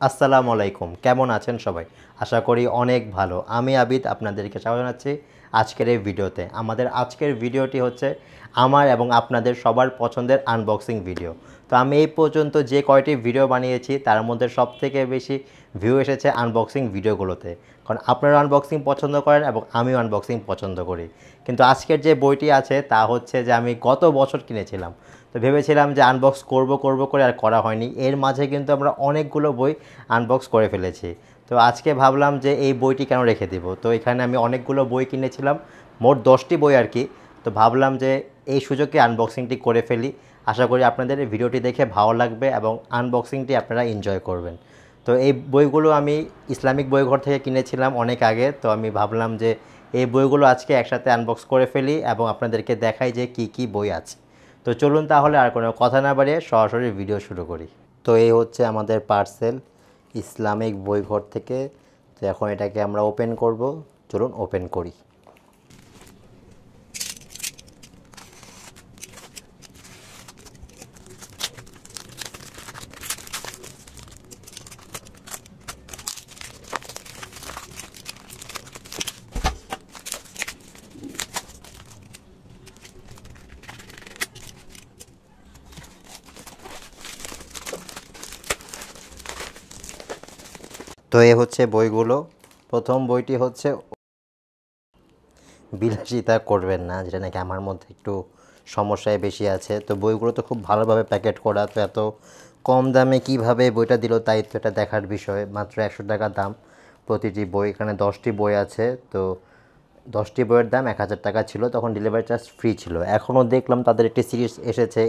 আসসালামু আলাইকুম। কেমন আছেন সবাই? আশা করি অনেক ভালো। আমি আবিদ, আপনাদেরকে স্বাগত জানাচ্ছি আজকের এই ভিডিওতে। আমাদের আজকের ভিডিওটি হচ্ছে আমার এবং আপনাদের সবার পছন্দের আনবক্সিং ভিডিও তো আমি এই পর্যন্ত যে কয়টি ভিডিও বানিয়েছি, তার মধ্যে সব থেকে বেশি ভিউ এসেছে আনবক্সিং ভিডিওগুলোতে কারণ আপনারা আনবক্সিং পছন্দ করেন এবং আমিও আনবক্সিং পছন্দ করি। কিন্তু আজকের যে বইটি আছে, তা হচ্ছে যে আমি গত বছর কিনেছিলাম। তো ভেবেছিলাম যে আনবক্স করব করব করে আর করা হয়নি। এর মাঝে কিন্তু আমরা অনেকগুলো বই আনবক্স করে ফেলেছি। তো আজকে ভাবলাম যে এই বইটি কেন রেখে দিব? তো এখানে আমি অনেকগুলো বই কিনেছিলাম, মোট দশটি বই আর কি। তো ভাবলাম যে এই সুযোগে আনবক্সিংটি করে ফেলি। আশা করি আপনাদের ভিডিওটি দেখে ভালো লাগবে এবং আনবক্সিংটি আপনারা এনজয় করবেন। তো এই বইগুলো আমি ইসলামিক বইঘর থেকে কিনেছিলাম অনেক আগে। তো আমি ভাবলাম যে এই বইগুলো আজকে একসাথে আনবক্স করে ফেলি এবং আপনাদেরকে দেখাই যে কি কি বই আছে। তো চলুন তাহলে আর কোনো কথা না বাড়িয়ে সরাসরি ভিডিও শুরু করি। তো এই হচ্ছে আমাদের পার্সেল ইসলামিক বইঘর থেকে। তো এখন এটাকে আমরা ওপেন করব। চলুন ওপেন করি। তো এ হচ্ছে বইগুলো। প্রথম বইটি হচ্ছে বিলাসিতা করবেন না, যেটা নাকি আমার মধ্যে একটু সমস্যায় বেশি আছে। তো বইগুলো তো খুব ভালোভাবে প্যাকেট করা, তো এত কম দামে কীভাবে বইটা দিল তাই তো এটা দেখার বিষয়। মাত্র একশো টাকা দাম প্রতিটি বই, এখানে দশটি বই আছে। তো দশটি বইয়ের দাম এক হাজার টাকা ছিল, তখন ডেলিভারি চার্জ ফ্রি ছিল। এখনও দেখলাম তাদের একটি সিরিজ এসেছে,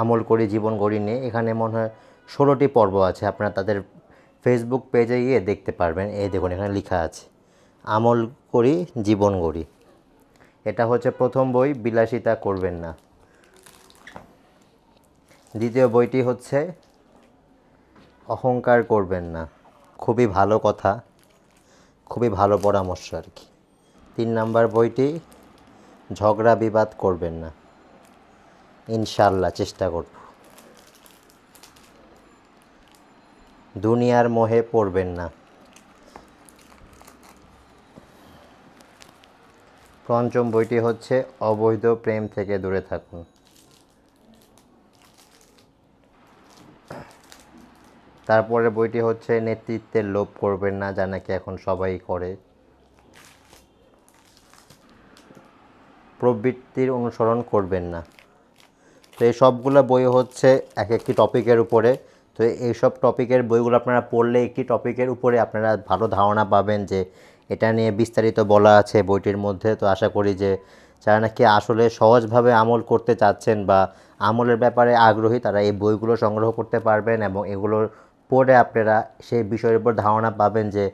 আমল করি, জীবন গড়ি নিয়ে। এখানে মনে হয় ষোলোটি পর্ব আছে, আপনারা তাদের ফেসবুক পেজে গিয়ে দেখতে পারবেন। এই দেখুন, এখানে লেখা আছে, আমল করি, জীবন গড়ি। এটা হচ্ছে প্রথম বই, বিলাসিতা করবেন না। দ্বিতীয় বইটি হচ্ছে, অহংকার করবেন না। খুবই ভালো কথা, খুবই ভালো পরামর্শ আর কি। তিন নাম্বার বইটি, ঝগড়া বিবাদ করবেন না। ইনশাল্লাহ চেষ্টা করব। দুনিয়ার মোহে পড়বেন না। পঞ্চম বইটি হচ্ছে অবৈধ প্রেম থেকে দূরে থাকুন। তারপরে বইটি হচ্ছে নেতৃত্বের লোভ করবেন না, যা নাকি এখন সবাই করে। প্রবৃত্তির অনুসরণ করবেন না। তো এই সবগুলো বই হচ্ছে এক একটি টপিকের উপরে। তো এইসব টপিকের বইগুলো আপনারা পড়লে একটি টপিকের উপরে আপনারা ভালো ধারণা পাবেন যে এটা নিয়ে বিস্তারিত বলা আছে বইটির মধ্যে। তো আশা করি যে যারা নাকি আসলে সহজভাবে আমল করতে চাচ্ছেন বা আমলের ব্যাপারে আগ্রহী, তারা এই বইগুলো সংগ্রহ করতে পারবেন এবং এগুলোর পড়ে আপনারা সেই বিষয়ের উপর ধারণা পাবেন যে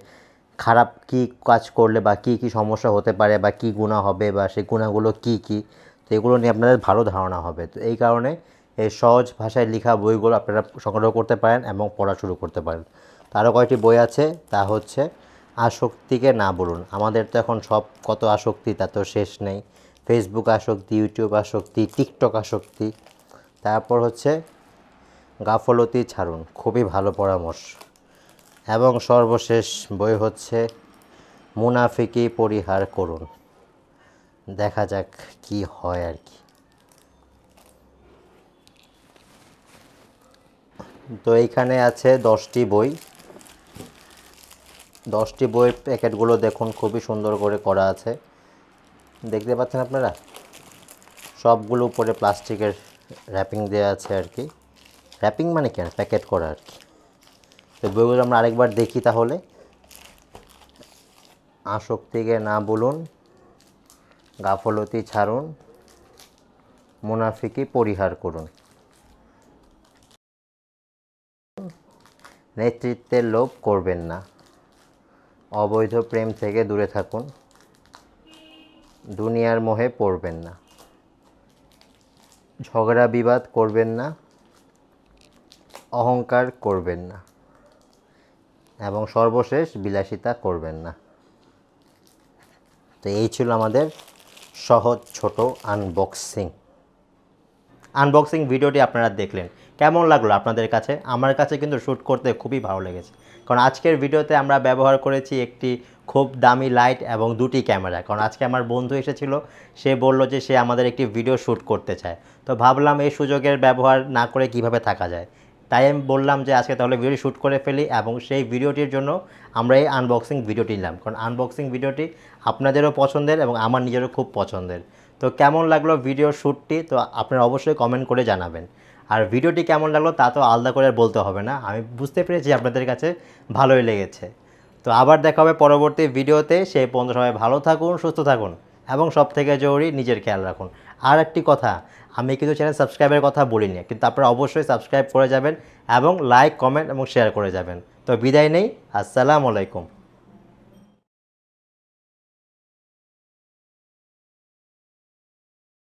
খারাপ কি কাজ করলে বা কি কি সমস্যা হতে পারে বা কি গুণা হবে বা সেই গুণাগুলো কি কি। তো এগুলো নিয়ে আপনাদের ভালো ধারণা হবে। তো এই কারণে এই সহজ ভাষায় লেখা বইগুলো আপনারা সংগ্রহ করতে পারেন এবং পড়া শুরু করতে পারেন। তারও কয়েকটি বই আছে, তা হচ্ছে আসক্তিকে না বলুন। আমাদের তো এখন সব কত আসক্তি তা তো শেষ নেই। ফেসবুক আসক্তি ইউটিউব আসক্তি টিকটক আসক্তি। তারপর হচ্ছে গাফলতি ছাড়ুন, খুবই ভালো পরামর্শ। এবং সর্বশেষ বই হচ্ছে মুনাফিকি পরিহার করুন। দেখা যাক কি হয় আর কি। তো এইখানে আছে দশটি বই। দশটি বইয়ের প্যাকেটগুলো দেখুন, খুবই সুন্দর করে করা আছে। দেখতে পাচ্ছেন আপনারা? সবগুলো উপরে প্লাস্টিকের র্যাপিং দেওয়া আছে আর কি। র্যাপিং মানে কেন প্যাকেট করা আর কি। তো বইগুলো আমরা আরেকবার দেখি তাহলে। আসক্তিকে না বলুন, গাফলতি ছাড়ুন মুনাফিকি পরিহার করুন। নেতৃত্বের লোভ করবেন না। অবৈধ প্রেম থেকে দূরে থাকুন। দুনিয়ার মোহে পড়বেন না। ঝগড়া বিবাদ করবেন না। অহংকার করবেন না। এবং সর্বশেষ বিলাসিতা করবেন না। তো এই ছিল আমাদের সহজ, ছোট আনবক্সিং আনবক্সিং ভিডিওটি আপনারা দেখলেন। কেমন লাগল আপনাদের কাছে? আমার কাছে কিন্তু শ্যুট করতে খুবই ভালো লেগেছে। কারণ আজকের ভিডিওতে আমরা ব্যবহার করেছি একটি খুব দামি লাইট এবং দুটি ক্যামেরা কারণ আজকে আমার বন্ধু এসেছিল, সে বলল যে সে আমাদের একটি ভিডিও শ্যুট করতে চায়। তো ভাবলাম এই সুযোগের ব্যবহার না করে কীভাবে থাকা যায়? তাই আমি বললাম যে আজকে তাহলে ভিডিও শ্যুট করে ফেলি এবং সেই ভিডিওটির জন্য আমরা এই আনবক্সিং ভিডিওটি নিলাম। কারণ আনবক্সিং ভিডিওটি আপনাদেরও পছন্দের এবং আমার নিজেরও খুব পছন্দের। তো কেমন লাগল ভিডিও শ্যুটটি তো আপনারা অবশ্যই কমেন্ট করে জানাবেন। আর ভিডিওটি কেমন লাগল তা তো আলাদা করে বলতে হবে না। আমি বুঝতে পেরেছি আপনাদের কাছে ভালোই লেগেছে। তো আবার দেখা হবে পরবর্তী ভিডিওতে। সেই পর্যন্ত সবাই ভালো থাকুন, সুস্থ থাকুন এবং সব থেকে জরুরি নিজের খেয়াল রাখুন। আর একটি কথা, আমি কিন্তু চ্যানেল সাবস্ক্রাইবের কথা বলিনি, কিন্তু আপনারা অবশ্যই সাবস্ক্রাইব করে যাবেন এবং লাইক কমেন্ট এবং শেয়ার করে যাবেন। তো বিদায় নেই, আসসালামু আলাইকুম।